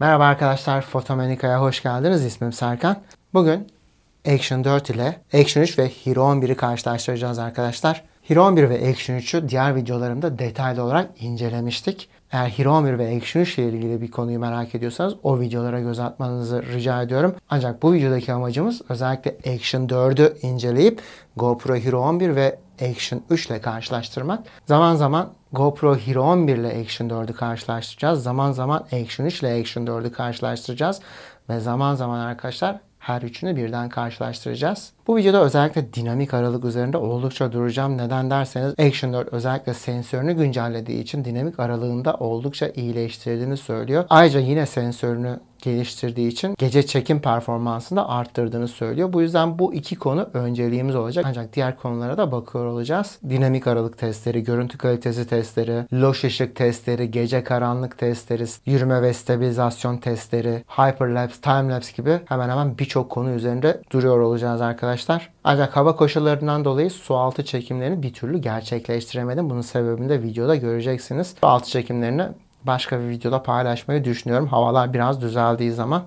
Merhaba arkadaşlar, Fotomenika'ya hoş geldiniz. İsmim Serkan. Bugün Action 4 ile Action 3 ve Hero 11'i karşılaştıracağız arkadaşlar. Hero 11 ve Action 3'ü diğer videolarımda detaylı olarak incelemiştik. Eğer Hero 11 ve Action 3 ile ilgili bir konuyu merak ediyorsanız o videolara göz atmanızı rica ediyorum. Ancak bu videodaki amacımız özellikle Action 4'ü inceleyip GoPro Hero 11 ve Action 3 ile karşılaştırmak. Zaman zaman GoPro Hero 11 ile Action 4'ü karşılaştıracağız. Zaman zaman Action 3 ile Action 4'ü karşılaştıracağız. Ve zaman zaman arkadaşlar her üçünü birden karşılaştıracağız. Bu videoda özellikle dinamik aralık üzerinde oldukça duracağım. Neden derseniz Action 4 özellikle sensörünü güncellediği için dinamik aralığında oldukça iyileştirdiğini söylüyor. Ayrıca yine sensörünü geliştirdiği için gece çekim performansını da arttırdığını söylüyor. Bu yüzden bu iki konu önceliğimiz olacak. Ancak diğer konulara da bakıyor olacağız. Dinamik aralık testleri, görüntü kalitesi testleri, loş ışık testleri, gece karanlık testleri, yürüme ve stabilizasyon testleri, hyperlapse, timelapse gibi hemen hemen birçok konu üzerinde duruyor olacağız arkadaşlar. Ancak hava koşullarından dolayı su altı çekimlerini bir türlü gerçekleştiremedim. Bunun sebebini de videoda göreceksiniz. Su altı çekimlerini başka bir videoda paylaşmayı düşünüyorum. Havalar biraz düzeldiği zaman.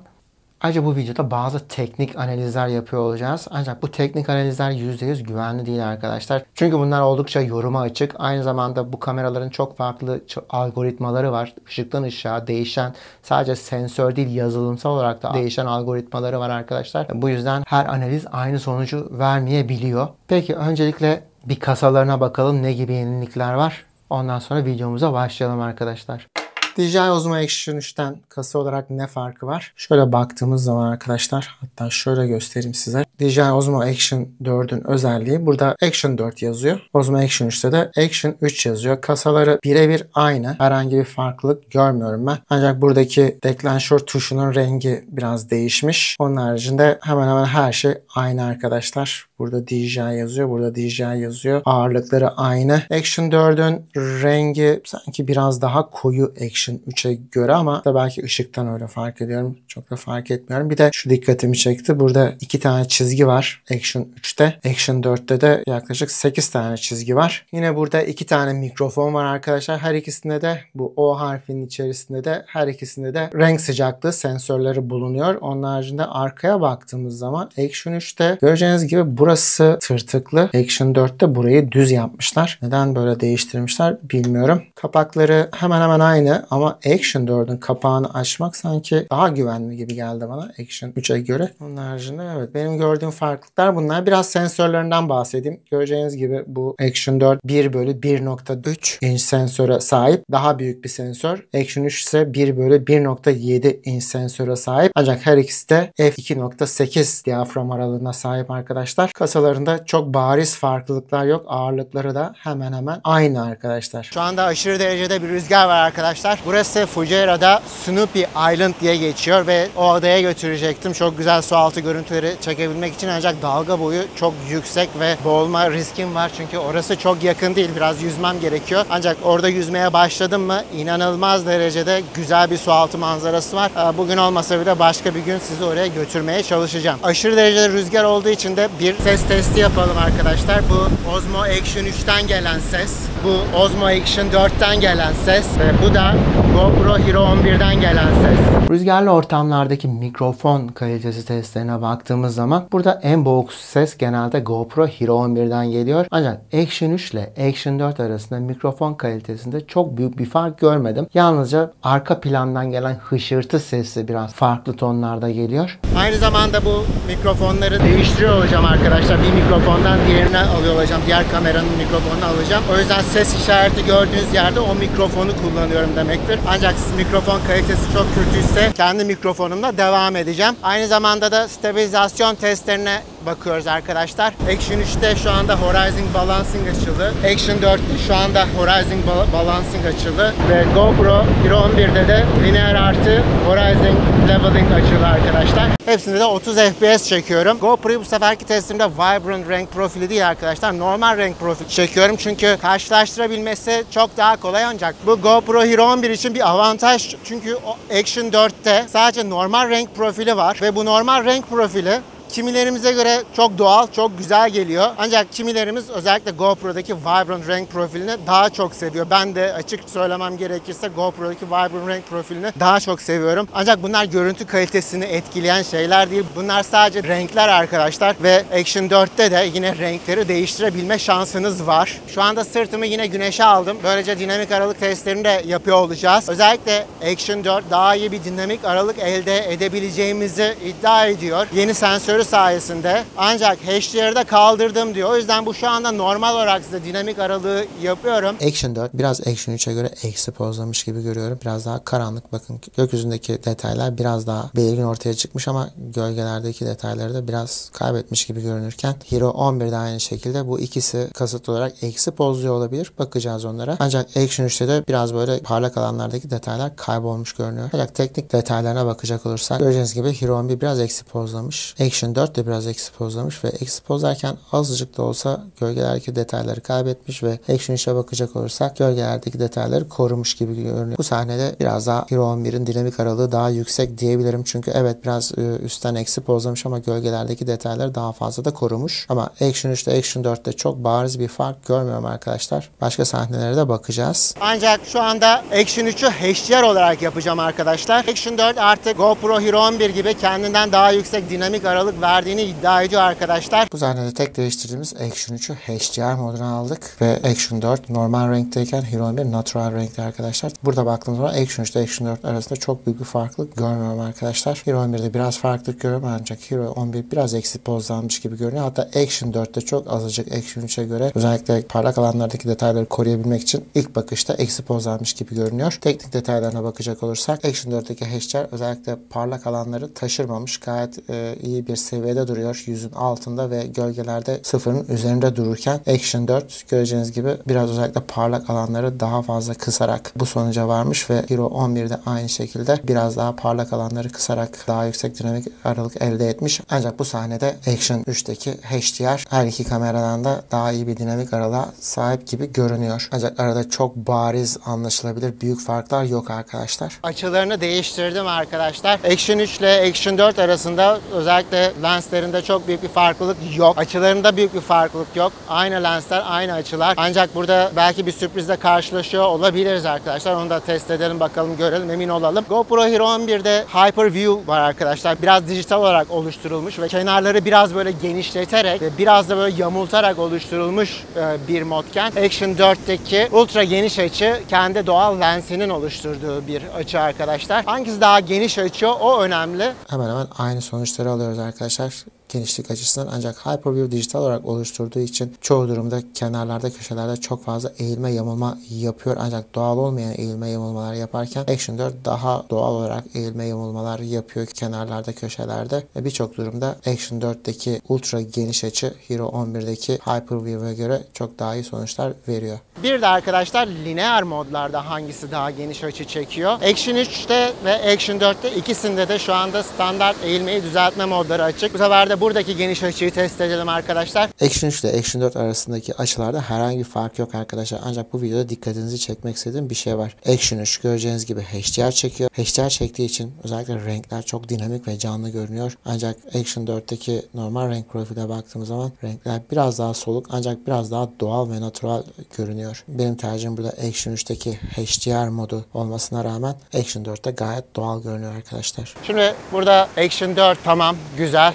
Ayrıca bu videoda bazı teknik analizler yapıyor olacağız. Ancak bu teknik analizler %100 güvenli değil arkadaşlar. Çünkü bunlar oldukça yoruma açık. Aynı zamanda bu kameraların çok farklı algoritmaları var. Işıktan ışığa değişen sadece sensör değil yazılımsal olarak da değişen algoritmaları var arkadaşlar. Bu yüzden her analiz aynı sonucu vermeyebiliyor. Peki öncelikle bir kasalarına bakalım ne gibi yenilikler var. Ondan sonra videomuza başlayalım arkadaşlar. DJI Osmo Action 3'ten kasa olarak ne farkı var? Şöyle baktığımız zaman arkadaşlar hatta şöyle göstereyim size. DJI Osmo Action 4'ün özelliği burada Action 4 yazıyor. Osmo Action 3'te de Action 3 yazıyor. Kasaları birebir aynı. Herhangi bir farklılık görmüyorum ben. Ancak buradaki deklanşör tuşunun rengi biraz değişmiş. Onun haricinde hemen hemen her şey aynı arkadaşlar. Burada DJI yazıyor. Burada DJI yazıyor. Ağırlıkları aynı. Action 4'ün rengi sanki biraz daha koyu Action 3'e göre ama da belki ışıktan öyle fark ediyorum. Çok da fark etmiyorum. Bir de şu dikkatimi çekti. Burada iki tane çizgi var Action 3'te. Action 4'te de yaklaşık 8 tane çizgi var. Yine burada iki tane mikrofon var arkadaşlar. Her ikisinde de bu O harfinin içerisinde de her ikisinde de renk sıcaklığı sensörleri bulunuyor. Onun haricinde arkaya baktığımız zaman Action 3'te göreceğiniz gibi burası tırtıklı. Action 4'te burayı düz yapmışlar. Neden böyle değiştirmişler bilmiyorum. Kapakları hemen hemen aynı ama Action 4'ün kapağını açmak sanki daha güvenli gibi geldi bana Action 3'e göre. Onun haricinde evet benim gördüğüm farklılıklar bunlar. Biraz sensörlerinden bahsedeyim. Göreceğiniz gibi bu Action 4 1 bölü 1.3 inç sensöre sahip. Daha büyük bir sensör. Action 3 ise 1 bölü 1.7 inç sensöre sahip. Ancak her ikisi de f2.8 diyafram aralığına sahip arkadaşlar. Kasalarında çok bariz farklılıklar yok. Ağırlıkları da hemen hemen aynı arkadaşlar. Şu anda aşırı derecede bir rüzgar var arkadaşlar. Burası Fujaira'da Snoopy Island diye geçiyor ve o adaya götürecektim. Çok güzel su altı görüntüleri çekebilmek için ancak dalga boyu çok yüksek ve boğulma riskim var. Çünkü orası çok yakın değil. Biraz yüzmem gerekiyor. Ancak orada yüzmeye başladım mı inanılmaz derecede güzel bir su altı manzarası var. Bugün olmasa bile başka bir gün sizi oraya götürmeye çalışacağım. Aşırı derecede rüzgar olduğu için de bir ses testi yapalım arkadaşlar. Bu Osmo Action 3'ten gelen ses. Bu Osmo Action 4'ten gelen ses. Ve bu da GoPro Hero 11'den gelen ses. Rüzgarlı ortamlardaki mikrofon kalitesi testlerine baktığımız zaman burada en boğuk ses genelde GoPro Hero 11'den geliyor. Ancak Action 3 ile Action 4 arasında mikrofon kalitesinde çok büyük bir fark görmedim. Yalnızca arka plandan gelen hışırtı sesi biraz farklı tonlarda geliyor. Aynı zamanda bu mikrofonları değiştiriyor olacağım arkadaşlar. Bir mikrofondan diğerine alıyor olacağım. Diğer kameranın mikrofonunu alacağım. O yüzden ses işareti gördüğünüz yerde o mikrofonu kullanıyorum demektir. Ancak mikrofon kalitesi çok kötüyse kendi mikrofonumla devam edeceğim. Aynı zamanda da stabilizasyon testlerine bakıyoruz arkadaşlar. Action 3'te şu anda Horizon Balancing açıldı. Action 4'te şu anda Horizon Balancing açıldı. Ve GoPro Hero 11'de de Linear artı Horizon Leveling açıldı arkadaşlar. Hepsinde de 30 FPS çekiyorum. GoPro'yu bu seferki testimde Vibrant renk profili değil arkadaşlar. Normal renk profili çekiyorum. Çünkü karşılaştırabilmesi çok daha kolay ancak bu GoPro Hero 11 için bir avantaj. Çünkü Action 4'te sadece normal renk profili var ve bu normal renk profili kimilerimize göre çok doğal, çok güzel geliyor. Ancak kimilerimiz özellikle GoPro'daki Vibrant renk profilini daha çok seviyor. Ben de açık söylemem gerekirse GoPro'daki Vibrant renk profilini daha çok seviyorum. Ancak bunlar görüntü kalitesini etkileyen şeyler değil. Bunlar sadece renkler arkadaşlar ve Action 4'te de yine renkleri değiştirebilme şansınız var. Şu anda sırtımı yine güneşe aldım. Böylece dinamik aralık testlerini de yapıyor olacağız. Özellikle Action 4 daha iyi bir dinamik aralık elde edebileceğimizi iddia ediyor. Yeni sensörü sayesinde. Ancak HDR'da kaldırdım diyor. O yüzden bu şu anda normal olarak size dinamik aralığı yapıyorum. Action 4 biraz Action 3'e göre eksi pozlamış gibi görüyorum. Biraz daha karanlık bakın. Gökyüzündeki detaylar biraz daha belirgin ortaya çıkmış ama gölgelerdeki detayları da biraz kaybetmiş gibi görünürken Hero 11 de aynı şekilde bu ikisi kasıtlı olarak eksi olabilir. Bakacağız onlara. Ancak Action 3'te de biraz böyle parlak alanlardaki detaylar kaybolmuş görünüyor. Ancak teknik detaylarına bakacak olursak göreceğiniz gibi Hero 11 biraz eksi pozlamış. Action 4 de biraz eksi pozlamış ve eksi pozlarken azıcık da olsa gölgelerdeki detayları kaybetmiş ve Action 3'e bakacak olursak gölgelerdeki detayları korumuş gibi görünüyor. Bu sahnede biraz daha Hero 11'in dinamik aralığı daha yüksek diyebilirim. Çünkü evet biraz e, üstten eksi pozlamış ama gölgelerdeki detayları daha fazla da korumuş. Ama Action 3'te Action 4'te çok bariz bir fark görmüyorum arkadaşlar. Başka sahnelere de bakacağız. Ancak şu anda Action 3'ü HDR olarak yapacağım arkadaşlar. Action 4 artık GoPro Hero 11 gibi kendinden daha yüksek dinamik aralık verdiğini iddia ediyor arkadaşlar. Bu sahnede tek değiştirdiğimiz Action 3'ü HDR moduna aldık ve Action 4 normal renkteyken Hero 11 natural renkte arkadaşlar. Burada baktığımız zaman Action 3 ile Action 4 arasında çok büyük bir farklılık görmüyorum arkadaşlar. Hero 11'de biraz farklılık görüyorum ancak Hero 11 biraz eksi pozlanmış gibi görünüyor. Hatta Action 4'te çok azıcık Action 3'e göre özellikle parlak alanlardaki detayları koruyabilmek için ilk bakışta eksi pozlanmış gibi görünüyor. Teknik detaylarına bakacak olursak Action 4'teki HDR özellikle parlak alanları taşırmamış. Gayet e, iyi bir seviyede duruyor. Yüzün altında ve gölgelerde sıfırın üzerinde dururken Action 4 göreceğiniz gibi biraz özellikle parlak alanları daha fazla kısarak bu sonuca varmış ve Hero 11'de aynı şekilde biraz daha parlak alanları kısarak daha yüksek dinamik aralık elde etmiş. Ancak bu sahnede Action 3'teki HDR her iki kameradan da daha iyi bir dinamik aralığa sahip gibi görünüyor. Ancak arada çok bariz anlaşılabilir büyük farklar yok arkadaşlar. Açılarını değiştirdim arkadaşlar. Action 3 ile Action 4 arasında özellikle lenslerinde çok büyük bir farklılık yok. Açılarında büyük bir farklılık yok. Aynı lensler, aynı açılar. Ancak burada belki bir sürprizle karşılaşıyor olabiliriz arkadaşlar. Onu da test edelim bakalım görelim emin olalım. GoPro Hero 11'de Hyper View var arkadaşlar. Biraz dijital olarak oluşturulmuş ve kenarları biraz böyle genişleterek ve biraz da böyle yamultarak oluşturulmuş e, bir modken Action 4'teki ultra geniş açı kendi doğal lensinin oluşturduğu bir açı arkadaşlar. Hangisi daha geniş açı o önemli. Hemen hemen aynı sonuçları alıyoruz arkadaşlar hasta esas genişlik açısından ancak Hyperview dijital olarak oluşturduğu için çoğu durumda kenarlarda köşelerde çok fazla eğilme yamulma yapıyor ancak doğal olmayan eğilme yamulmalar yaparken Action 4 daha doğal olarak eğilme yamulmalar yapıyor kenarlarda köşelerde ve birçok durumda Action 4'teki ultra geniş açı Hero 11'deki Hyperview'e göre çok daha iyi sonuçlar veriyor. Bir de arkadaşlar lineer modlarda hangisi daha geniş açı çekiyor? Action 3'te ve Action 4'te ikisinde de şu anda standart eğilmeyi düzeltme modları açık. Bu sefer de buradaki geniş açıyı test edelim arkadaşlar. Action 3 ile Action 4 arasındaki açılarda herhangi bir fark yok arkadaşlar. Ancak bu videoda dikkatinizi çekmek istediğim bir şey var. Action 3 göreceğiniz gibi HDR çekiyor. HDR çektiği için özellikle renkler çok dinamik ve canlı görünüyor. Ancak Action 4'teki normal renk profile baktığımız zaman renkler biraz daha soluk ancak biraz daha doğal ve natural görünüyor. Benim tercihim burada Action 3'teki HDR modu olmasına rağmen Action 4'te gayet doğal görünüyor arkadaşlar. Şimdi burada Action 4 tamam güzel.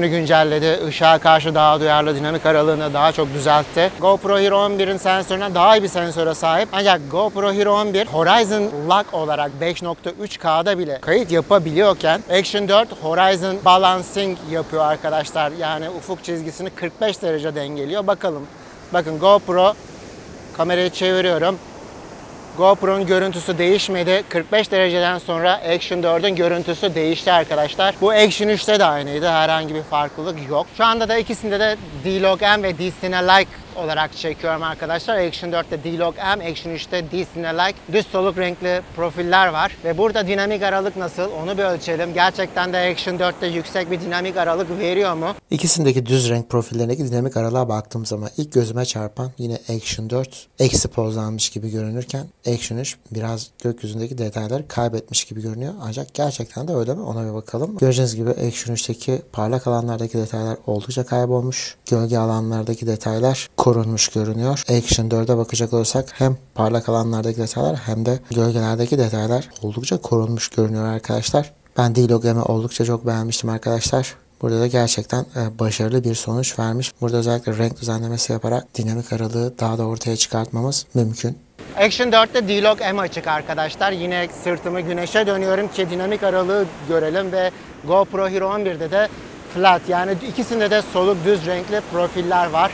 Sensörünü güncelledi. Işığa karşı daha duyarlı dinamik aralığını daha çok düzeltti. GoPro Hero 11'in sensörüne daha iyi bir sensöre sahip. Ancak GoPro Hero 11 Horizon Lock olarak 5.3K'da bile kayıt yapabiliyorken Action 4 Horizon Balancing yapıyor arkadaşlar. Yani ufuk çizgisini 45 derece dengeliyor. Bakalım. Bakın GoPro kamerayı çeviriyorum. GoPro'nun görüntüsü değişmedi. 45 dereceden sonra Action 4'ün görüntüsü değişti arkadaşlar. Bu Action 3'te de aynıydı. Herhangi bir farklılık yok. Şu anda da ikisinde de D-Log M ve D-Cine Like olarak çekiyorum arkadaşlar. Action 4'te D-Log M, Action 3'te D-Cine-like düz soluk renkli profiller var. Ve burada dinamik aralık nasıl onu bir ölçelim. Gerçekten de Action 4'te yüksek bir dinamik aralık veriyor mu? İkisindeki düz renk profillerindeki dinamik aralığa baktığım zaman ilk gözüme çarpan yine Action 4 eksi gibi görünürken Action 3 biraz gökyüzündeki detayları kaybetmiş gibi görünüyor. Ancak gerçekten de öyle mi ona bir bakalım. Gördüğünüz gibi Action 3'teki parlak alanlardaki detaylar oldukça kaybolmuş. Gölge alanlardaki detaylar korunmuş görünüyor. Action 4'e bakacak olursak hem parlak alanlardaki detaylar hem de gölgelerdeki detaylar oldukça korunmuş görünüyor arkadaşlar. Ben D-Log oldukça çok beğenmiştim arkadaşlar. Burada da gerçekten e, başarılı bir sonuç vermiş. Burada özellikle renk düzenlemesi yaparak dinamik aralığı daha da ortaya çıkartmamız mümkün. Action 4'te D-Log M açık arkadaşlar. Yine sırtımı güneşe dönüyorum ki dinamik aralığı görelim ve GoPro Hero 11'de de flat yani ikisinde de soluk düz renkli profiller var.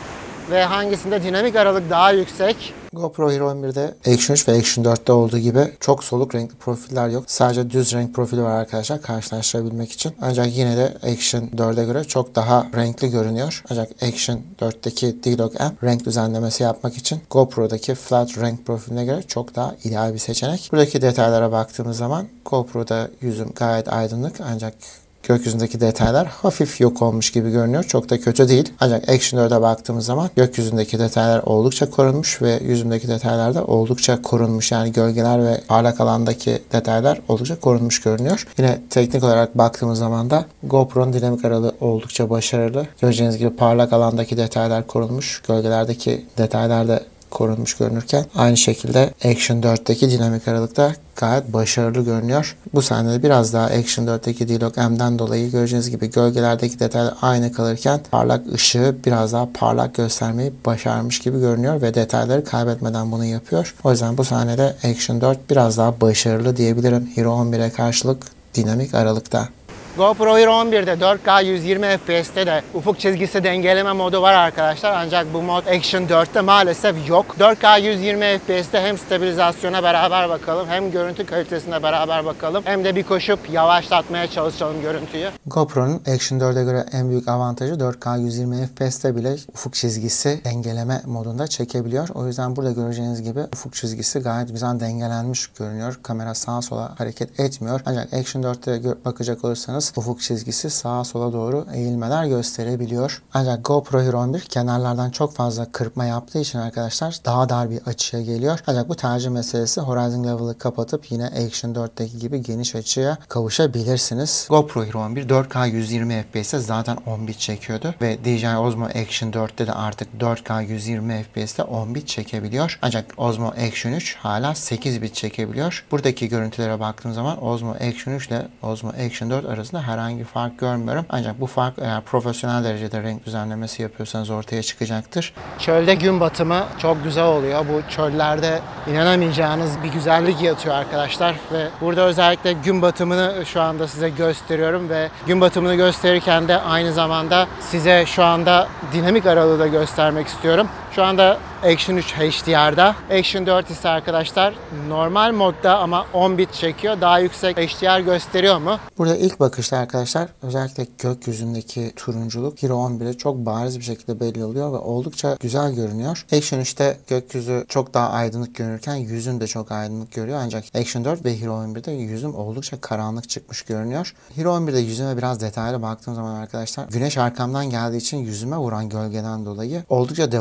Ve hangisinde dinamik aralık daha yüksek GoPro Hero 11'de Action 3 ve Action 4'te olduğu gibi çok soluk renkli profiller yok. Sadece düz renk profili var arkadaşlar karşılaştırabilmek için. Ancak yine de Action 4'e göre çok daha renkli görünüyor. Ancak Action 4'teki D-Log M renk düzenlemesi yapmak için GoPro'daki flat renk profiline göre çok daha ideal bir seçenek. Buradaki detaylara baktığımız zaman GoPro'da yüzüm gayet aydınlık ancak gökyüzündeki detaylar hafif yok olmuş gibi görünüyor. Çok da kötü değil. Ancak Action 4'e baktığımız zaman gökyüzündeki detaylar oldukça korunmuş ve yüzümdeki detaylar da oldukça korunmuş. Yani gölgeler ve parlak alandaki detaylar oldukça korunmuş görünüyor. Yine teknik olarak baktığımız zaman da GoPro'nun dinamik aralığı oldukça başarılı. Göreceğiniz gibi parlak alandaki detaylar korunmuş. Gölgelerdeki detaylar da korunmuş görünürken aynı şekilde Action 4'teki dinamik aralıkta gayet başarılı görünüyor. Bu sahnede biraz daha Action 4'teki D-Log M'den dolayı göreceğiniz gibi gölgelerdeki detaylar aynı kalırken parlak ışığı biraz daha parlak göstermeyi başarmış gibi görünüyor ve detayları kaybetmeden bunu yapıyor. O yüzden bu sahnede Action 4 biraz daha başarılı diyebilirim Hero 11'e karşılık dinamik aralıkta. GoPro Hero 11'de 4K 120 FPS'te de ufuk çizgisi dengeleme modu var arkadaşlar. Ancak bu mod Action 4'te maalesef yok. 4K 120 FPS'te hem stabilizasyona beraber bakalım hem görüntü kalitesine beraber bakalım hem de bir koşup yavaşlatmaya çalışalım görüntüyü. GoPro'nun Action 4'e göre en büyük avantajı 4K 120 FPS'te bile ufuk çizgisi dengeleme modunda çekebiliyor. O yüzden burada göreceğiniz gibi ufuk çizgisi gayet güzel dengelenmiş görünüyor. Kamera sağa sola hareket etmiyor. Ancak Action 4'te bakacak olursanız baktığımız ufuk çizgisi sağa sola doğru eğilmeler gösterebiliyor. Ancak GoPro Hero 11 kenarlardan çok fazla kırpma yaptığı için arkadaşlar daha dar bir açıya geliyor. Ancak bu tercih meselesi Horizon Level'ı kapatıp yine Action 4'teki gibi geniş açıya kavuşabilirsiniz. GoPro Hero 11 4K 120 FPS'te zaten 10 bit çekiyordu ve DJI Osmo Action 4'te de artık 4K 120 FPS'te 10 bit çekebiliyor. Ancak Osmo Action 3 hala 8 bit çekebiliyor. Buradaki görüntülere baktığım zaman Osmo Action 3 ile Osmo Action 4 arasında arasında herhangi fark görmüyorum. Ancak bu fark eğer profesyonel derecede renk düzenlemesi yapıyorsanız ortaya çıkacaktır. Çölde gün batımı çok güzel oluyor. Bu çöllerde inanamayacağınız bir güzellik yatıyor arkadaşlar ve burada özellikle gün batımını şu anda size gösteriyorum ve gün batımını gösterirken de aynı zamanda size şu anda dinamik aralığı da göstermek istiyorum. Şu anda Action 3 HDR'da. Action 4 ise arkadaşlar normal modda ama 10 bit çekiyor. Daha yüksek HDR gösteriyor mu? Burada ilk bakışta arkadaşlar özellikle gökyüzündeki turunculuk Hero 11'de çok bariz bir şekilde belli oluyor ve oldukça güzel görünüyor. Action 3'te gökyüzü çok daha aydınlık görünürken yüzün de çok aydınlık görüyor. Ancak Action 4 ve Hero 11'de yüzüm oldukça karanlık çıkmış görünüyor. Hero 11'de yüzüme biraz detaylı baktığım zaman arkadaşlar güneş arkamdan geldiği için yüzüme vuran gölgeden dolayı oldukça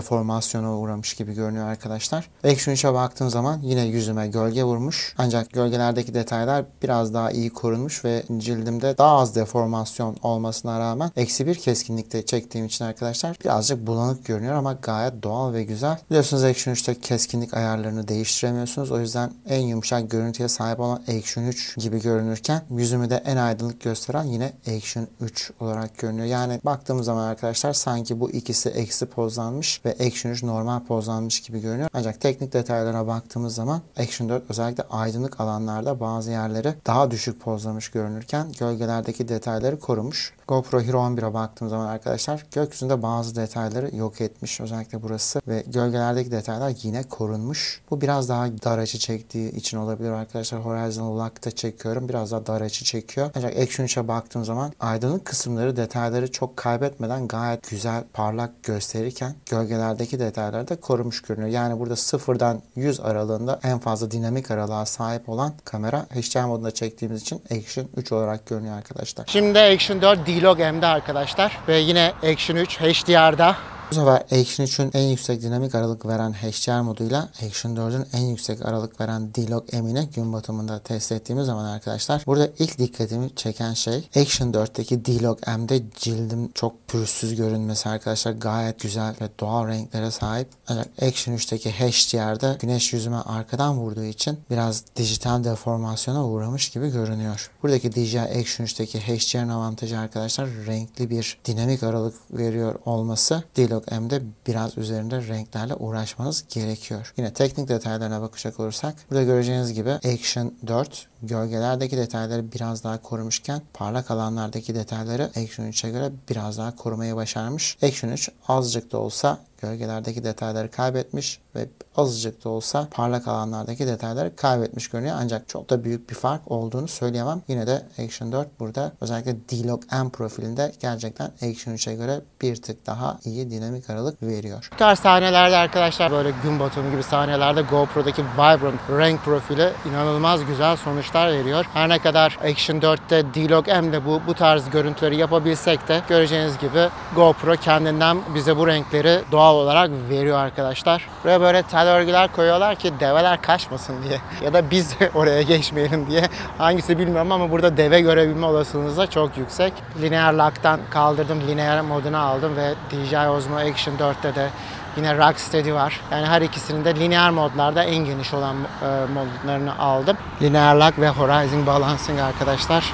deformasyona uğramış gibi görünüyor arkadaşlar. Action 3'e baktığım zaman yine yüzüme gölge vurmuş. Ancak gölgelerdeki detaylar biraz daha iyi korunmuş ve cildimde daha az deformasyon olmasına rağmen eksi bir keskinlikte çektiğim için arkadaşlar birazcık bulanık görünüyor ama gayet doğal ve güzel. Biliyorsunuz Action 3'te keskinlik ayarlarını değiştiremiyorsunuz. O yüzden en yumuşak görüntüye sahip olan Action 3 gibi görünürken yüzümü de en aydınlık gösteren yine Action 3 olarak görünüyor. Yani baktığımız zaman arkadaşlar sanki bu ikisi eksi pozlanmış ve Action 3 normal pozlanmış gibi görünüyor. Ancak teknik detaylara baktığımız zaman Action 4 özellikle aydınlık alanlarda bazı yerleri daha düşük pozlamış görünürken gölgelerdeki detayları korumuş. GoPro Hero 11'e baktığım zaman arkadaşlar gökyüzünde bazı detayları yok etmiş. Özellikle burası ve gölgelerdeki detaylar yine korunmuş. Bu biraz daha dar açı çektiği için olabilir arkadaşlar. Horizon Lock'ta çekiyorum. Biraz daha dar açı çekiyor. Ancak Action 3'e baktığım zaman aydınlık kısımları detayları çok kaybetmeden gayet güzel parlak gösterirken gölgelerdeki H4'teki detayları da korumuş görünüyor. Yani burada sıfırdan 100 aralığında en fazla dinamik aralığa sahip olan kamera HDR modunda çektiğimiz için Action 3 olarak görünüyor arkadaşlar. Şimdi Action 4 D-Log M'de arkadaşlar ve yine Action 3 HDR'da bu sefer Action 3'ün en yüksek dinamik aralık veren HDR moduyla Action 4'ün en yüksek aralık veren D-Log M'ine gün batımında test ettiğimiz zaman arkadaşlar burada ilk dikkatimi çeken şey Action 4'teki D-Log M'de cildim çok pürüzsüz görünmesi arkadaşlar gayet güzel ve doğal renklere sahip. Ancak Action 3'teki HDR'da güneş yüzüme arkadan vurduğu için biraz dijital deformasyona uğramış gibi görünüyor. Buradaki DJI Action 3'teki HDR'ın avantajı arkadaşlar renkli bir dinamik aralık veriyor olması D-Log Dialog M'de biraz üzerinde renklerle uğraşmanız gerekiyor. Yine teknik detaylarına bakacak olursak burada göreceğiniz gibi Action 4 gölgelerdeki detayları biraz daha korumuşken parlak alanlardaki detayları Action 3'e göre biraz daha korumayı başarmış. Action 3 azıcık da olsa gölgelerdeki detayları kaybetmiş ve azıcık da olsa parlak alanlardaki detayları kaybetmiş görünüyor. Ancak çok da büyük bir fark olduğunu söyleyemem. Yine de Action 4 burada özellikle D-Log M profilinde gerçekten Action 3'e göre bir tık daha iyi dinamik aralık veriyor. Bu tarz sahnelerde arkadaşlar böyle gün batımı gibi sahnelerde GoPro'daki Vibrant renk profili inanılmaz güzel sonuçlar veriyor. Her ne kadar Action 4'te D-Log M'de bu, bu tarz görüntüleri yapabilsek de göreceğiniz gibi GoPro kendinden bize bu renkleri doğal olarak veriyor arkadaşlar. Buraya böyle tel örgüler koyuyorlar ki develer kaçmasın diye. Ya da biz oraya geçmeyelim diye. Hangisi bilmiyorum ama burada deve görebilme olasılığınız da çok yüksek. Linear Lock'tan kaldırdım. Linear moduna aldım ve DJI Osmo Action 4'te de Yine Rocksteady var. Yani her ikisinin de linear modlarda en geniş olan e, modlarını aldım. Linear Lock ve Horizon Balancing arkadaşlar.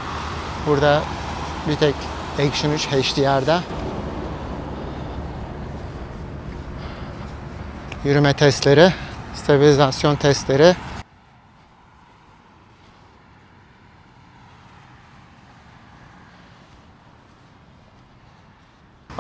Burada bir tek Action 3 HDR'da. Yürüme testleri, stabilizasyon testleri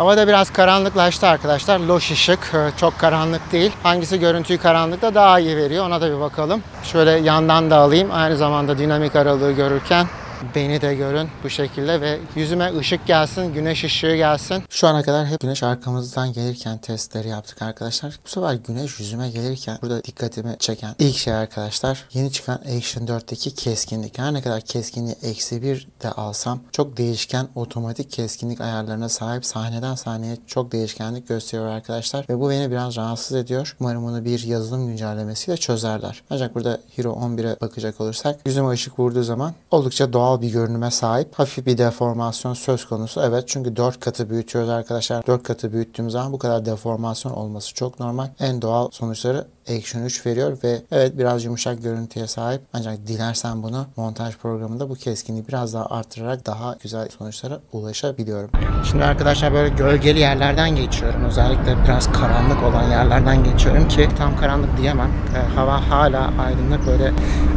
Hava da biraz karanlıklaştı arkadaşlar. Loş ışık, e, çok karanlık değil. Hangisi görüntüyü karanlıkta daha iyi veriyor ona da bir bakalım. Şöyle yandan da alayım. Aynı zamanda dinamik aralığı görürken Beni de görün bu şekilde ve yüzüme ışık gelsin, güneş ışığı gelsin. Şu ana kadar hep güneş arkamızdan gelirken testleri yaptık arkadaşlar. Bu sefer güneş yüzüme gelirken burada dikkatimi çeken ilk şey arkadaşlar yeni çıkan Action 4'teki keskinlik. Her ne kadar keskinliği eksi bir de alsam çok değişken otomatik keskinlik ayarlarına sahip sahneden sahneye çok değişkenlik gösteriyor arkadaşlar ve bu beni biraz rahatsız ediyor. Umarım bunu bir yazılım güncellemesiyle çözerler. Ancak burada Hero 11'e bakacak olursak yüzüme ışık vurduğu zaman oldukça doğal doğal bir görünüme sahip. Hafif bir deformasyon söz konusu. Evet çünkü 4 katı büyütüyoruz arkadaşlar. 4 katı büyüttüğümüz zaman bu kadar deformasyon olması çok normal. En doğal sonuçları Action 3 veriyor ve evet biraz yumuşak görüntüye sahip. Ancak dilersen bunu montaj programında bu keskinliği biraz daha arttırarak daha güzel sonuçlara ulaşabiliyorum. Şimdi arkadaşlar böyle gölgeli yerlerden geçiyorum. Özellikle biraz karanlık olan yerlerden geçiyorum ki tam karanlık diyemem. E, hava hala aydınlık böyle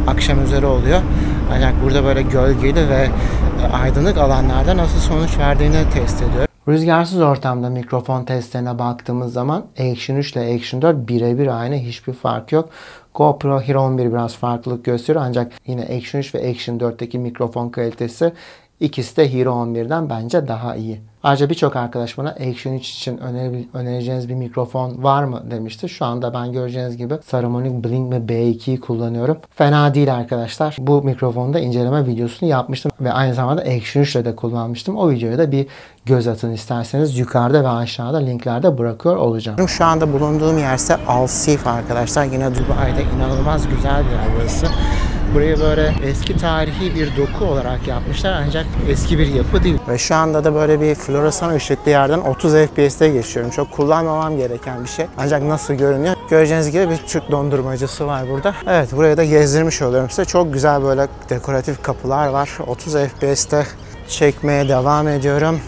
akşam üzeri oluyor. Ancak burada böyle gölgeli ve aydınlık alanlarda nasıl sonuç verdiğini test ediyorum. Rüzgarsız ortamda mikrofon testlerine baktığımız zaman Action 3 ile Action 4 birebir aynı hiçbir fark yok. GoPro Hero 11 biraz farklılık gösteriyor ancak yine Action 3 ve Action 4'teki mikrofon kalitesi ikisi de Hero 11'den bence daha iyi. Ayrıca birçok arkadaş bana Action 3 için önereceğiniz bir mikrofon var mı demişti. Şu anda ben göreceğiniz gibi Saramonic Blink ve B2'yi kullanıyorum. Fena değil arkadaşlar. Bu mikrofonda inceleme videosunu yapmıştım ve aynı zamanda Action 3 ile de kullanmıştım. O videoya da bir göz atın isterseniz. Yukarıda ve aşağıda linklerde bırakıyor olacağım. Şu anda bulunduğum yer ise Alsif arkadaşlar. Yine Dubai'de inanılmaz güzel bir yer burası. Burayı böyle eski tarihi bir doku olarak yapmışlar ancak eski bir yapı değil. Ve şu anda da böyle bir floresan ışıklı yerden 30 FPS'te geçiyorum. Çok kullanmamam gereken bir şey. Ancak nasıl görünüyor? Göreceğiniz gibi bir Türk dondurmacısı var burada. Evet buraya da gezdirmiş oluyorum size. Çok güzel böyle dekoratif kapılar var. 30 FPS'te çekmeye devam ediyorum.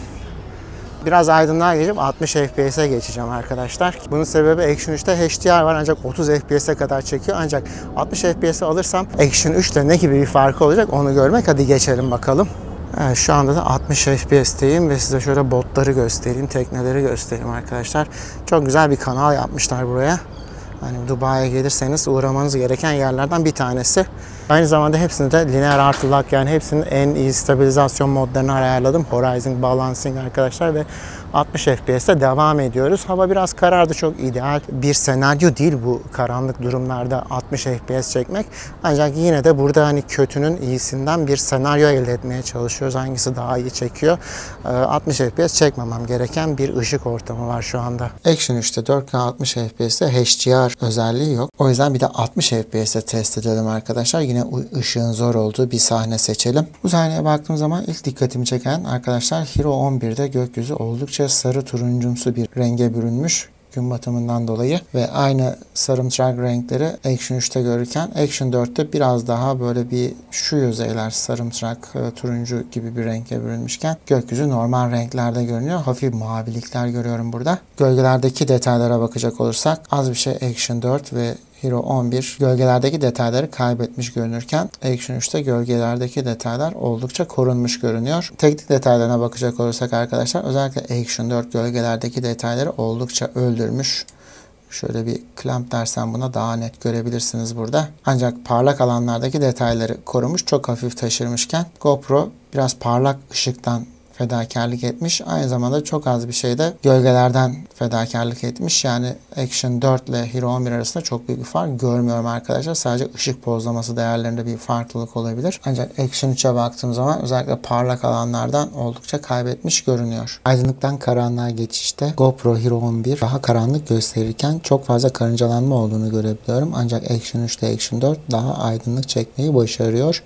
Biraz aydınlığa geçip 60 FPS'e geçeceğim arkadaşlar. Bunun sebebi Action 3'te HDR var ancak 30 FPS'e kadar çekiyor. Ancak 60 FPS'e alırsam Action 3'te ne gibi bir farkı olacak onu görmek. Hadi geçelim bakalım. Evet, şu anda da 60 FPS'teyim ve size şöyle botları göstereyim, tekneleri göstereyim arkadaşlar. Çok güzel bir kanal yapmışlar buraya. Hani Dubai'ye gelirseniz uğramanız gereken yerlerden bir tanesi. Aynı zamanda hepsini de lineer artı lock yani hepsinin en iyi stabilizasyon modlarını ayarladım. Horizon Balancing arkadaşlar ve 60 FPS'te devam ediyoruz. Hava biraz karardı. Çok ideal bir senaryo değil bu karanlık durumlarda 60 FPS çekmek. Ancak yine de burada hani kötünün iyisinden bir senaryo elde etmeye çalışıyoruz. Hangisi daha iyi çekiyor? 60 FPS çekmemem gereken bir ışık ortamı var şu anda. Action 3'te 4K 60 FPS'te HDR özelliği yok. O yüzden bir de 60 FPS'te test edelim arkadaşlar. Yine ışığın zor olduğu bir sahne seçelim. Bu sahneye baktığım zaman ilk dikkatimi çeken arkadaşlar Hero 11'de gökyüzü oldukça sarı turuncumsu bir renge bürünmüş gün batımından dolayı ve aynı sarımtırak renkleri Action 3'te görürken Action 4'te biraz daha böyle bir şu yüzeyler sarımtırak e, turuncu gibi bir renkle bürünmüşken gökyüzü normal renklerde görünüyor. Hafif mavilikler görüyorum burada. Gölgelerdeki detaylara bakacak olursak az bir şey Action 4 ve Hero 11 gölgelerdeki detayları kaybetmiş görünürken Action 3'te gölgelerdeki detaylar oldukça korunmuş görünüyor. Teknik detaylarına bakacak olursak arkadaşlar özellikle Action 4 gölgelerdeki detayları oldukça öldürmüş. Şöyle bir clamp dersem buna daha net görebilirsiniz burada. Ancak parlak alanlardaki detayları korumuş, çok hafif taşırmışken GoPro biraz parlak ışıktan fedakarlık etmiş. Aynı zamanda çok az bir şeyde gölgelerden fedakarlık etmiş. Yani Action 4 ile Hero 11 arasında çok büyük bir fark görmüyorum arkadaşlar. Sadece ışık pozlaması değerlerinde bir farklılık olabilir. Ancak Action 3'e baktığım zaman özellikle parlak alanlardan oldukça kaybetmiş görünüyor. Aydınlıktan karanlığa geçişte GoPro Hero 11 daha karanlık gösterirken çok fazla karıncalanma olduğunu görebiliyorum. Ancak Action 3 ile Action 4 daha aydınlık çekmeyi başarıyor.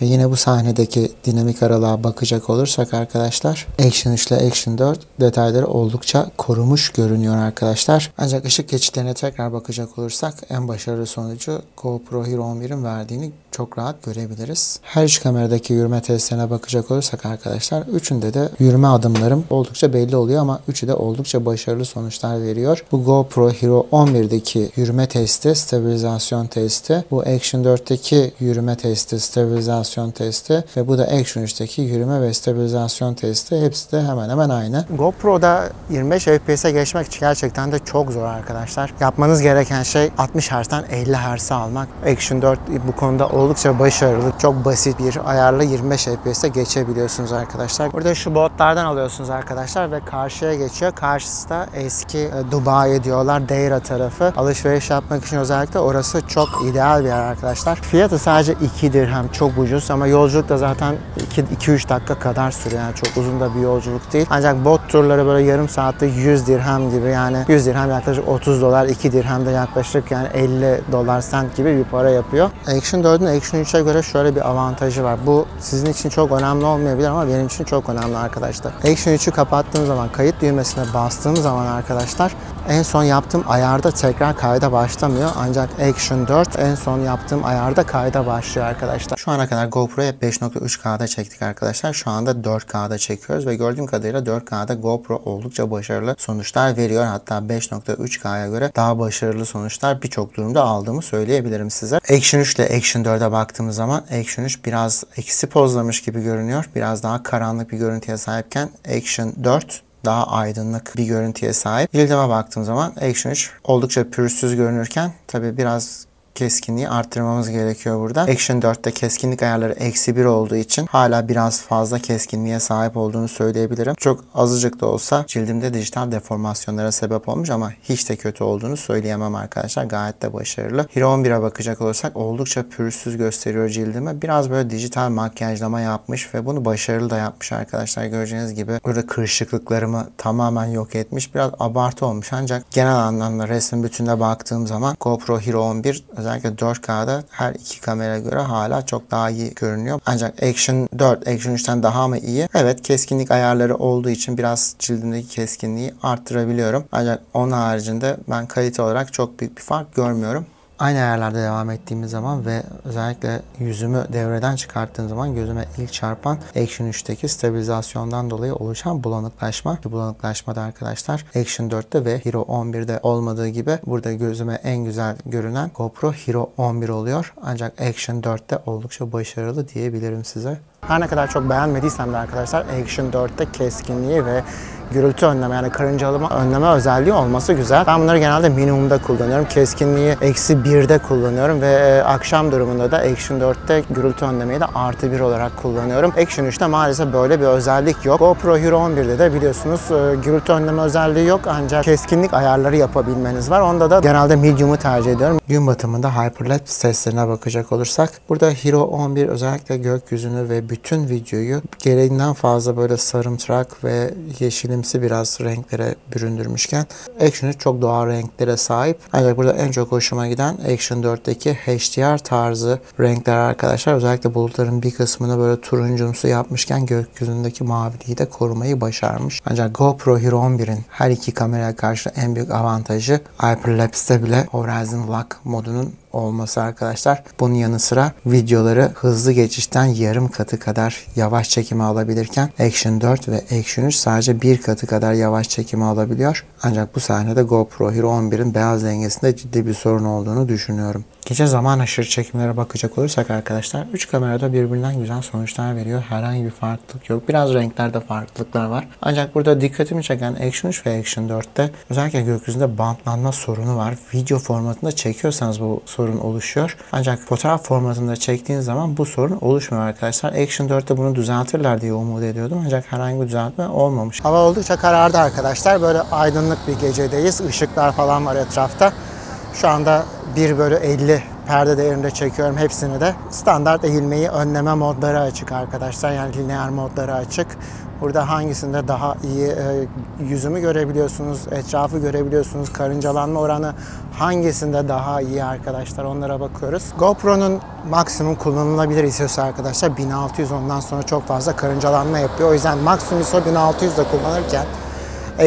Ve yine bu sahnedeki dinamik aralığa bakacak olursak arkadaşlar Action 3 ile Action 4 detayları oldukça korumuş görünüyor arkadaşlar. Ancak ışık geçitlerine tekrar bakacak olursak en başarılı sonucu GoPro Hero 11'in verdiğini çok rahat görebiliriz. Her üç kameradaki yürüme testlerine bakacak olursak arkadaşlar üçünde de yürüme adımlarım oldukça belli oluyor ama üçü de oldukça başarılı sonuçlar veriyor. Bu GoPro Hero 11'deki yürüme testi, stabilizasyon testi, bu Action 4'teki yürüme testi, stabilizasyon testi ve bu da Action 3'teki yürüme ve stabilizasyon testi. Hepsi de hemen hemen aynı. GoPro'da 25 FPS'e geçmek için gerçekten de çok zor arkadaşlar. Yapmanız gereken şey 60 Hz'den 50 Hz'e almak. Action 4 bu konuda oldukça başarılı. Çok basit bir ayarla 25 FPS'e geçebiliyorsunuz arkadaşlar. Burada şu botlardan alıyorsunuz arkadaşlar ve karşıya geçiyor. Karşısı da eski e, Dubai diyorlar Deira tarafı. Alışveriş yapmak için özellikle orası çok ideal bir yer arkadaşlar. Fiyatı sadece 2 dirhem. Çok ucuz ama yolculuk da zaten 2-3 dakika kadar sürüyor. Yani çok uzun da bir yolculuk değil. Ancak bot turları böyle yarım saatte 100 dirhem gibi yani 100 dirhem yaklaşık 30 dolar, 2 dirhem de yaklaşık yani 50 dolar sent gibi bir para yapıyor. Action 4'ün Action 3'e göre şöyle bir avantajı var. Bu sizin için çok önemli olmayabilir ama benim için çok önemli arkadaşlar. Action 3'ü kapattığım zaman, kayıt düğmesine bastığım zaman arkadaşlar en son yaptığım ayarda tekrar kayda başlamıyor. Ancak Action 4 en son yaptığım ayarda kayda başlıyor arkadaşlar. Şu ana kadar GoPro'ya 5.3K'da çektik arkadaşlar. Şu anda 4K'da çekiyoruz ve gördüğüm kadarıyla 4K'da GoPro oldukça başarılı sonuçlar veriyor. Hatta 5.3K'ya göre daha başarılı sonuçlar birçok durumda aldığımı söyleyebilirim size. Action 3 ile Action 4'e baktığımız zaman Action 3 biraz eksi pozlamış gibi görünüyor. Biraz daha karanlık bir görüntüye sahipken Action 4 daha aydınlık bir görüntüye sahip. Cildime baktığım zaman Action 3 oldukça pürüzsüz görünürken tabi biraz keskinliği arttırmamız gerekiyor burada. Action 4'te keskinlik ayarları eksi 1 olduğu için hala biraz fazla keskinliğe sahip olduğunu söyleyebilirim. Çok azıcık da olsa cildimde dijital deformasyonlara sebep olmuş ama hiç de kötü olduğunu söyleyemem arkadaşlar. Gayet de başarılı. Hero 11'e bakacak olursak oldukça pürüzsüz gösteriyor cildime. Biraz böyle dijital makyajlama yapmış ve bunu başarılı da yapmış arkadaşlar. Göreceğiniz gibi burada kırışıklıklarımı tamamen yok etmiş. Biraz abartı olmuş ancak genel anlamda resmin bütününe baktığım zaman GoPro Hero 11 özellikle 4K'da her iki kamera göre hala çok daha iyi görünüyor. Ancak Action 4, Action 3'ten daha mı iyi? Evet keskinlik ayarları olduğu için biraz cildimdeki keskinliği arttırabiliyorum. Ancak onun haricinde ben kalite olarak çok büyük bir fark görmüyorum. Aynı ayarlarda devam ettiğimiz zaman ve özellikle yüzümü devreden çıkarttığım zaman gözüme ilk çarpan Action 3'teki stabilizasyondan dolayı oluşan bulanıklaşma. Bu bulanıklaşma da arkadaşlar Action 4'te ve Hero 11'de olmadığı gibi burada gözüme en güzel görünen GoPro Hero 11 oluyor. Ancak Action 4'te oldukça başarılı diyebilirim size. Her ne kadar çok beğenmediysem de arkadaşlar Action 4'te keskinliği ve gürültü önleme yani karıncalama önleme özelliği olması güzel. Ben bunları genelde minimumda kullanıyorum. Keskinliği eksi 1'de kullanıyorum ve e, akşam durumunda da Action 4'te gürültü önlemeyi de artı 1 olarak kullanıyorum. Action 3'te maalesef böyle bir özellik yok. GoPro Hero 11'de de biliyorsunuz e, gürültü önleme özelliği yok ancak keskinlik ayarları yapabilmeniz var. Onda da genelde medium'u tercih ediyorum. Gün batımında hyperlapse seslerine bakacak olursak burada Hero 11 özellikle gökyüzünü ve videoyu gereğinden fazla böyle sarımtırak ve yeşilimsi biraz renklere büründürmüşken Action 3 çok doğal renklere sahip. Ancak burada en çok hoşuma giden Action 4'teki HDR tarzı renkler arkadaşlar. Özellikle bulutların bir kısmını böyle turuncumsu yapmışken gökyüzündeki maviliği de korumayı başarmış. Ancak GoPro Hero 11'in her iki kameraya karşı en büyük avantajı Hyperlapse'de bile Horizon Lock modunun olması arkadaşlar. Bunun yanı sıra videoları hızlı geçişten yarım katı kadar yavaş çekime alabilirken Action 4 ve Action 3 sadece bir katı kadar yavaş çekime alabiliyor. Ancak bu sahnede GoPro Hero 11'in beyaz dengesinde ciddi bir sorun olduğunu düşünüyorum. Gece zaman aşırı çekimlere bakacak olursak arkadaşlar 3 kamerada birbirinden güzel sonuçlar veriyor. Herhangi bir farklılık yok. Biraz renklerde farklılıklar var. Ancak burada dikkatimi çeken Action 3 ve Action 4'te özellikle gökyüzünde bantlanma sorunu var. Video formatında çekiyorsanız bu sorun oluşuyor. Ancak fotoğraf formatında çektiğiniz zaman bu sorun oluşmuyor arkadaşlar. Action 4'te bunu düzeltirler diye umut ediyordum. Ancak herhangi bir düzeltme olmamış. Hava oldukça karardı arkadaşlar. Böyle aydınlık bir gecedeyiz. Işıklar falan var etrafta. Şu anda 1 bölü 50 perde değerinde çekiyorum hepsini de. Standart eğilmeyi önleme modları açık arkadaşlar. Yani lineer modları açık. Burada hangisinde daha iyi e, yüzümü görebiliyorsunuz, etrafı görebiliyorsunuz, karıncalanma oranı hangisinde daha iyi arkadaşlar onlara bakıyoruz. GoPro'nun maksimum kullanılabilir ISO'su arkadaşlar 1600 ondan sonra çok fazla karıncalanma yapıyor. O yüzden maksimum ISO 1600 de kullanırken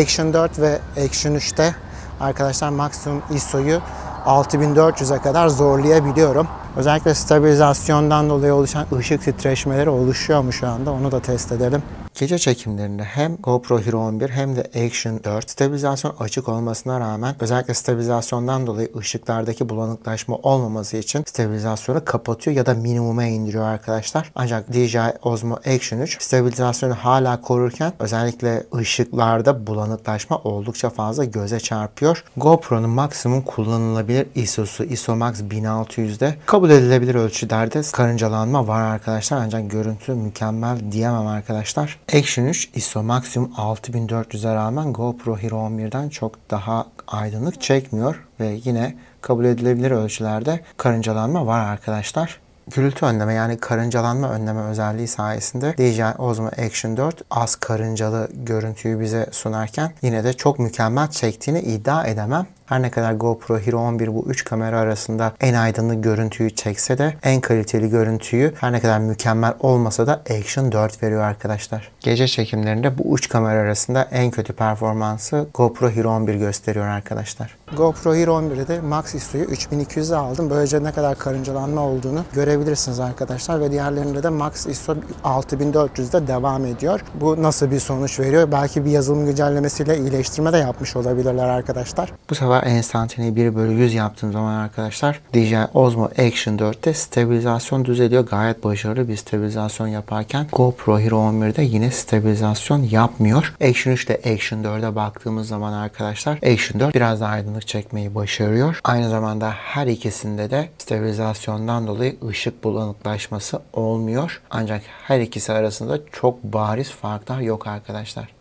Action 4 ve Action 3'te arkadaşlar maksimum ISO'yu 6400'e kadar zorlayabiliyorum. Özellikle stabilizasyondan dolayı oluşan ışık titreşmeleri oluşuyor mu şu anda onu da test edelim. Gece çekimlerinde hem GoPro Hero 11 hem de Action 4 stabilizasyon açık olmasına rağmen özellikle stabilizasyondan dolayı ışıklardaki bulanıklaşma olmaması için stabilizasyonu kapatıyor ya da minimuma indiriyor arkadaşlar. Ancak DJI Osmo Action 3 stabilizasyonu hala korurken özellikle ışıklarda bulanıklaşma oldukça fazla göze çarpıyor. GoPro'nun maksimum kullanılabilir ISO'su ISO Max 1600'de kabul edilebilir ölçülerde karıncalanma var arkadaşlar ancak görüntü mükemmel diyemem arkadaşlar. Action 3 ISO maksimum 6400'e rağmen GoPro Hero 11'den çok daha aydınlık çekmiyor ve yine kabul edilebilir ölçülerde karıncalanma var arkadaşlar. Gürültü önleme yani karıncalanma önleme özelliği sayesinde DJI Osmo Action 4 az karıncalı görüntüyü bize sunarken yine de çok mükemmel çektiğini iddia edemem. Her ne kadar GoPro Hero 11 bu 3 kamera arasında en aydınlık görüntüyü çekse de en kaliteli görüntüyü her ne kadar mükemmel olmasa da Action 4 veriyor arkadaşlar. Gece çekimlerinde bu 3 kamera arasında en kötü performansı GoPro Hero 11 gösteriyor arkadaşlar. GoPro Hero 11'de Max ISO'yu 3200'e aldım. Böylece ne kadar karıncalanma olduğunu görebilirsiniz arkadaşlar ve diğerlerinde de Max ISO 6400'de devam ediyor. Bu nasıl bir sonuç veriyor? Belki bir yazılım güncellemesiyle iyileştirme de yapmış olabilirler arkadaşlar. Bu sefer enstantaneyi 1 bölü 100 yaptığım zaman arkadaşlar DJI Osmo Action 4'te stabilizasyon düzeliyor. Gayet başarılı bir stabilizasyon yaparken GoPro Hero 11'de yine stabilizasyon yapmıyor. Action 3'te Action 4'e baktığımız zaman arkadaşlar Action 4 biraz daha aydınlık çekmeyi başarıyor. Aynı zamanda her ikisinde de stabilizasyondan dolayı ışık bulanıklaşması olmuyor. Ancak her ikisi arasında çok bariz farklar yok arkadaşlar.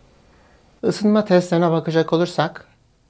Isınma testlerine bakacak olursak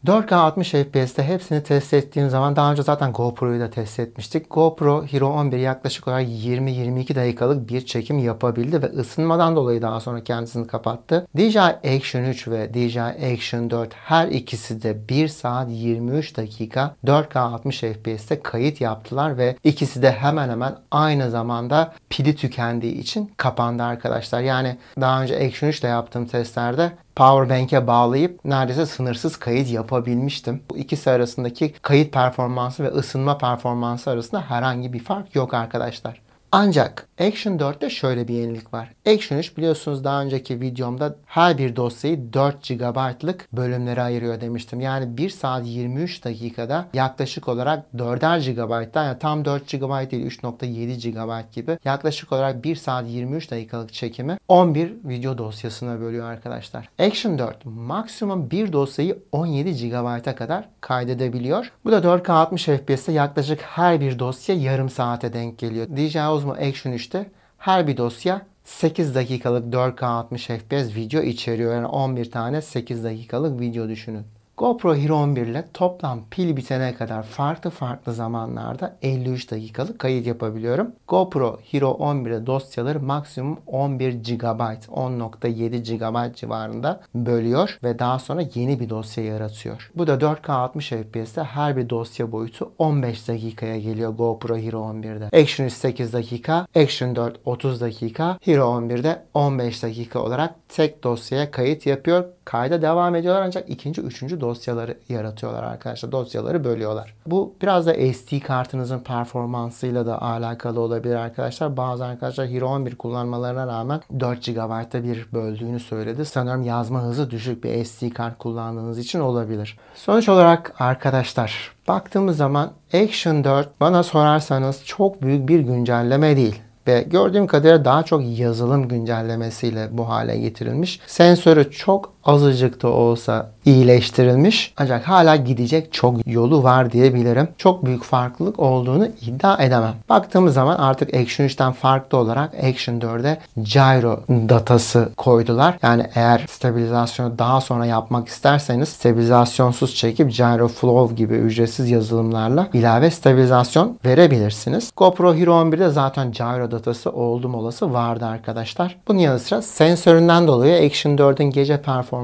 4K 60 FPS'te hepsini test ettiğim zaman daha önce zaten GoPro'yu da test etmiştik. GoPro Hero 11 yaklaşık olarak 20-22 dakikalık bir çekim yapabildi ve ısınmadan dolayı daha sonra kendisini kapattı. DJI Action 3 ve DJI Action 4 her ikisi de 1 saat 23 dakika 4K 60 FPS'te kayıt yaptılar ve ikisi de hemen hemen aynı zamanda pili tükendiği için kapandı arkadaşlar. Yani daha önce Action 3 ile yaptığım testlerde Powerbank'e bağlayıp neredeyse sınırsız kayıt yapabilmiştim. Bu ikisi arasındaki kayıt performansı ve ısınma performansı arasında herhangi bir fark yok arkadaşlar. Ancak Action 4'te şöyle bir yenilik var. Action 3 biliyorsunuz daha önceki videomda her bir dosyayı 4 GB'lık bölümlere ayırıyor demiştim. Yani 1 saat 23 dakikada yaklaşık olarak 4'er GB'dan yani tam 4 GB değil 3.7 GB gibi yaklaşık olarak 1 saat 23 dakikalık çekimi 11 video dosyasına bölüyor arkadaşlar. Action 4 maksimum bir dosyayı 17 GB'a kadar kaydedebiliyor. Bu da 4K 60 FPS'te yaklaşık her bir dosya yarım saate denk geliyor. DJI Osmo Action 3'te her bir dosya 8 dakikalık 4K 60 FPS video içeriyor. Yani 11 tane 8 dakikalık video düşünün. GoPro Hero 11 ile toplam pil bitene kadar farklı farklı zamanlarda 53 dakikalık kayıt yapabiliyorum. GoPro Hero 11'de dosyaları maksimum 11 GB, 10.7 GB civarında bölüyor ve daha sonra yeni bir dosya yaratıyor. Bu da 4K 60 FPS'te her bir dosya boyutu 15 dakikaya geliyor GoPro Hero 11'de. Action 3 8 dakika, Action 4 30 dakika, Hero 11'de 15 dakika olarak tek dosyaya kayıt yapıyor. Kayda devam ediyorlar ancak ikinci, üçüncü dosyaları yaratıyorlar arkadaşlar. Dosyaları bölüyorlar. Bu biraz da SD kartınızın performansıyla da alakalı olabilir arkadaşlar. Bazı arkadaşlar Hero 11 kullanmalarına rağmen 4 GB'da bir böldüğünü söyledi. Sanırım yazma hızı düşük bir SD kart kullandığınız için olabilir. Sonuç olarak arkadaşlar baktığımız zaman Action 4 bana sorarsanız çok büyük bir güncelleme değil ve gördüğüm kadarıyla daha çok yazılım güncellemesiyle bu hale getirilmiş. Sensörü çok azıcık da olsa iyileştirilmiş. Ancak hala gidecek çok yolu var diyebilirim. Çok büyük farklılık olduğunu iddia edemem. Baktığımız zaman artık Action 3'ten farklı olarak Action 4'e gyro datası koydular. Yani eğer stabilizasyonu daha sonra yapmak isterseniz stabilizasyonsuz çekip gyro flow gibi ücretsiz yazılımlarla ilave stabilizasyon verebilirsiniz. GoPro Hero 11'de zaten gyro datası oldum olası vardı arkadaşlar. Bunun yanı sıra sensöründen dolayı Action 4'ün gece performansı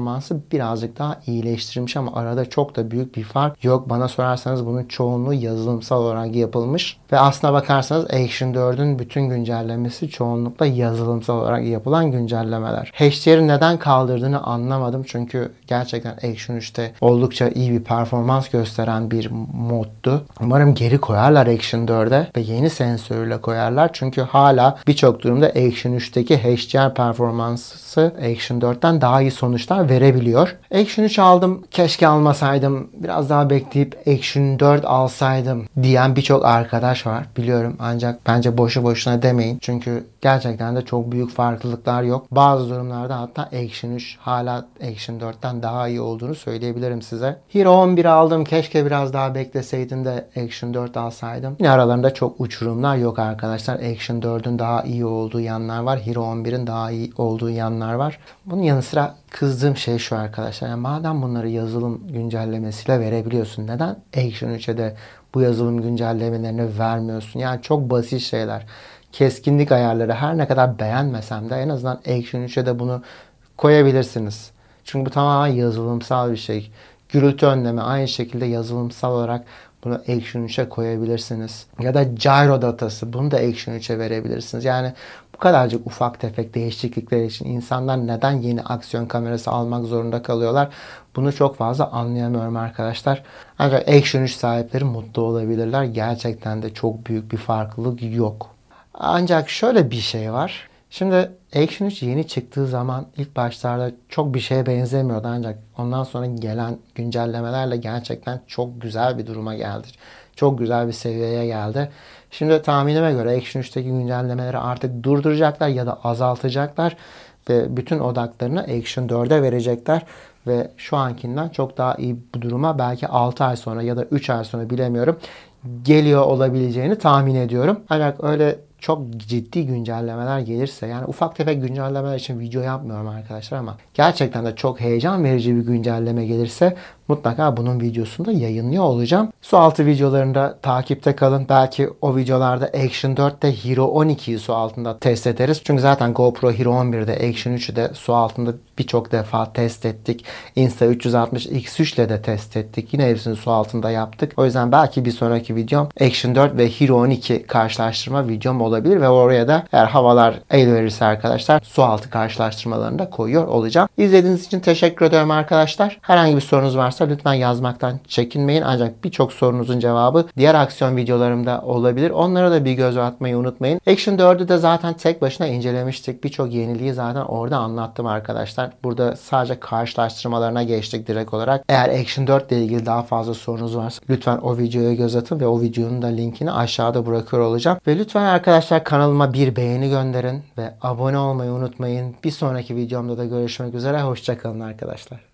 birazcık daha iyileştirilmiş ama arada çok da büyük bir fark yok. Bana sorarsanız bunun çoğunluğu yazılımsal olarak yapılmış. Ve aslına bakarsanız Action 4'ün bütün güncellemesi çoğunlukla yazılımsal olarak yapılan güncellemeler. HDR'i neden kaldırdığını anlamadım. Çünkü gerçekten Action 3'te oldukça iyi bir performans gösteren bir moddu. Umarım geri koyarlar Action 4'e ve yeni sensörüyle koyarlar. Çünkü hala birçok durumda Action 3'teki HDR performansı Action 4'ten daha iyi sonuçlar verebiliyor. Action 3 aldım. Keşke almasaydım. Biraz daha bekleyip Action 4 alsaydım diyen birçok arkadaş var. Biliyorum ancak bence boşu boşuna demeyin. Çünkü gerçekten de çok büyük farklılıklar yok. Bazı durumlarda hatta Action 3 hala Action 4'ten daha iyi olduğunu söyleyebilirim size. Hero 11 aldım. Keşke biraz daha bekleseydim de Action 4 alsaydım. Yine aralarında çok uçurumlar yok arkadaşlar. Action 4'ün daha iyi olduğu yanlar var. Hero 11'in daha iyi olduğu yanlar var. Bunun yanı sıra kızdığım şey şu arkadaşlar. Yani madem bunları yazılım güncellemesiyle verebiliyorsun neden Action 3'e de bu yazılım güncellemelerini vermiyorsun? Yani çok basit şeyler. Keskinlik ayarları her ne kadar beğenmesem de en azından Action 3'e de bunu koyabilirsiniz. Çünkü bu tamamen yazılımsal bir şey. Gürültü önleme aynı şekilde yazılımsal olarak bunu Action 3'e koyabilirsiniz. Ya da gyro datası bunu da Action 3'e verebilirsiniz. Yani bu kadarcık ufak tefek değişiklikler için insanlar neden yeni aksiyon kamerası almak zorunda kalıyorlar? Bunu çok fazla anlayamıyorum arkadaşlar. Ancak Action 3 sahipleri mutlu olabilirler. Gerçekten de çok büyük bir farklılık yok. Ancak şöyle bir şey var. Şimdi Action 3 yeni çıktığı zaman ilk başlarda çok bir şeye benzemiyordu ancak ondan sonra gelen güncellemelerle gerçekten çok güzel bir duruma geldi. Çok güzel bir seviyeye geldi. Şimdi tahminime göre Action 3'teki güncellemeleri artık durduracaklar ya da azaltacaklar ve bütün odaklarını Action 4'e verecekler ve şu ankinden çok daha iyi bu duruma belki 6 ay sonra ya da 3 ay sonra bilemiyorum geliyor olabileceğini tahmin ediyorum. Ancak öyle çok ciddi güncellemeler gelirse yani ufak tefek güncellemeler için video yapmıyorum arkadaşlar ama gerçekten de çok heyecan verici bir güncelleme gelirse mutlaka bunun videosunu da yayınlıyor olacağım. Su altı videolarında takipte kalın. Belki o videolarda Action 4'te Hero 12'yi su altında test ederiz. Çünkü zaten GoPro Hero 11'de Action 3'ü de su altında birçok defa test ettik. Insta360 X3 ile de test ettik. Yine hepsini su altında yaptık. O yüzden belki bir sonraki videom Action 4 ve Hero 12 karşılaştırma videom olabilir ve oraya da eğer havalar el verirse arkadaşlar su altı karşılaştırmalarını da koyuyor olacağım. İzlediğiniz için teşekkür ediyorum arkadaşlar. Herhangi bir sorunuz varsa lütfen yazmaktan çekinmeyin. Ancak birçok sorunuzun cevabı diğer aksiyon videolarımda olabilir. Onlara da bir göz atmayı unutmayın. Action 4'ü de zaten tek başına incelemiştik. Birçok yeniliği zaten orada anlattım arkadaşlar. Burada sadece karşılaştırmalarına geçtik direkt olarak. Eğer Action 4 ile ilgili daha fazla sorunuz varsa lütfen o videoya göz atın ve o videonun da linkini aşağıda bırakıyor olacağım. Ve lütfen arkadaşlar kanalıma bir beğeni gönderin ve abone olmayı unutmayın. Bir sonraki videomda da görüşmek üzere. Hoşçakalın arkadaşlar.